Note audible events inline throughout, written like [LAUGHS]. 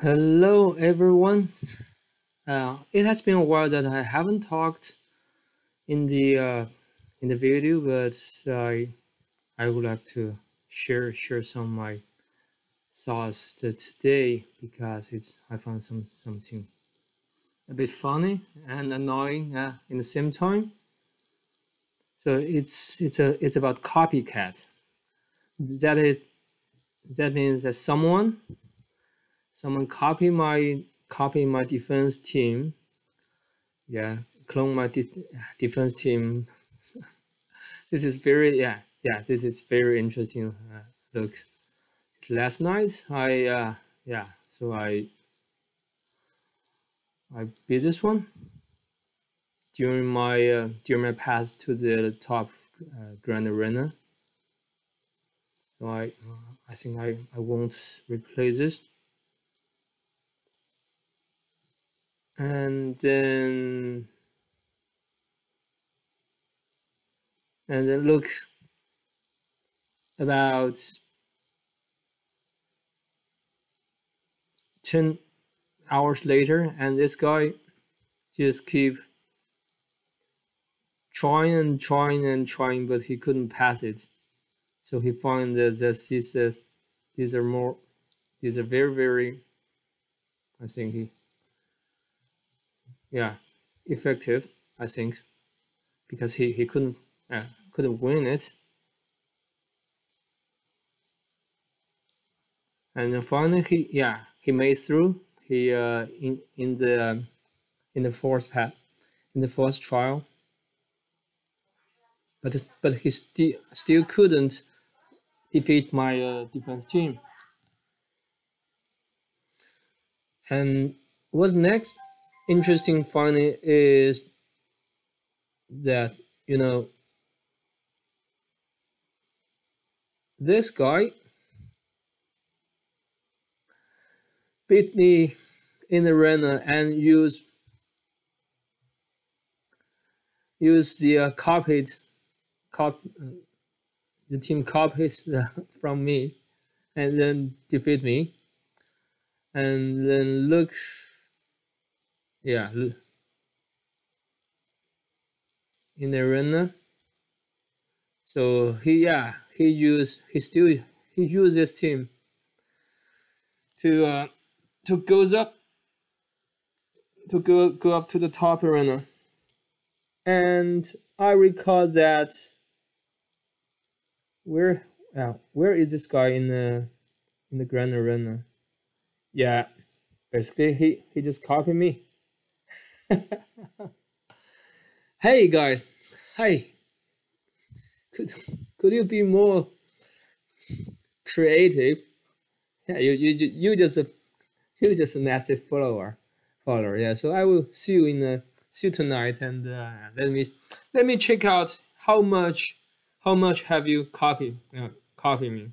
Hello everyone. Uh, it has been a while that I haven't talked in the uh, in the video, but I I would like to share share some of my thoughts today because it's I found some something a bit funny and annoying uh, in the same time. So it's it's a it's about copycat. That is that means that someone someone copy my copy my defense team. Yeah clone my de defense team. [LAUGHS] This is very yeah yeah this is very interesting uh, look. Last night i uh yeah so i i beat this one during my uh, during my path to the top uh, grand arena. So i i think i i won't replace this and then and then look about 10 hours later and this guy just keep trying and trying and trying but he couldn't pass it. So he found that these uh, these are more these are very very I think he yeah effective I think because he, he couldn't uh, couldn't win it. And then finally he yeah he made through. He uh in in the um, in the fourth path in the fourth trial. But but he still still couldn't defeat my uh, defense team. And what's next interesting finding is that you know this guy beat me in the arena and use use the uh, cop the team copied [LAUGHS] from me and then defeat me. And then look yeah in the arena. So he yeah he used he still he used this team to uh to goes up to go go up to the top arena. And i recall that where uh, where is this guy in the in the grand arena? Yeah basically he he just copied me [LAUGHS] hey guys, hey, could could you be more creative? Yeah, you you you just you just a nasty follower, follower. Yeah, so I will see you in uh, see you tonight, and uh, let me let me check out how much how much have you copied uh, copy me,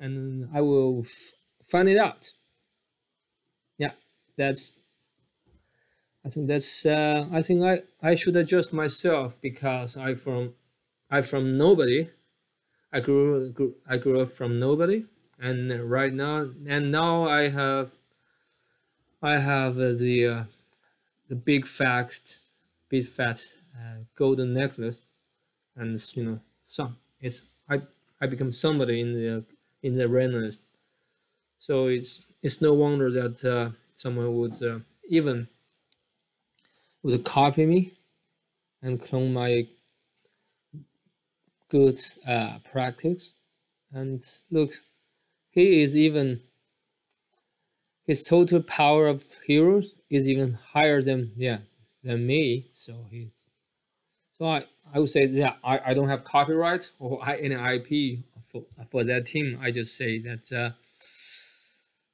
and I will find it out. Yeah, that's I think that's uh, I think I, I should adjust myself because I from I from nobody. I grew, grew I grew up from nobody. And right now and now I have I have uh, the uh, the big fat big fat uh, golden necklace. And you know some it's I I become somebody in the in the arena so it's it's no wonder that uh, someone would uh, even would copy me and clone my good uh, practice. And look, he is even, his total power of heroes is even higher than, yeah, than me. So he's, so I, I would say, yeah, I, I don't have copyright or I, any IP for, for that team. I just say that, uh,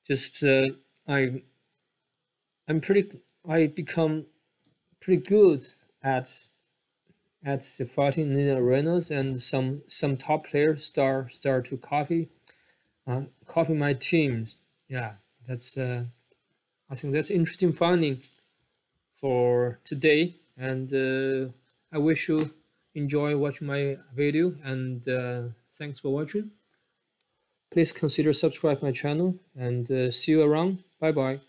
just, uh, I, I'm pretty, I become pretty good at at the fighting in arenas, and some some top players start start to copy uh, copy my teams. Yeah, that's uh, I think that's interesting finding for today, and uh, I wish you enjoy watching my video, and uh, thanks for watching. Please consider subscribe my channel, and uh, see you around. Bye bye.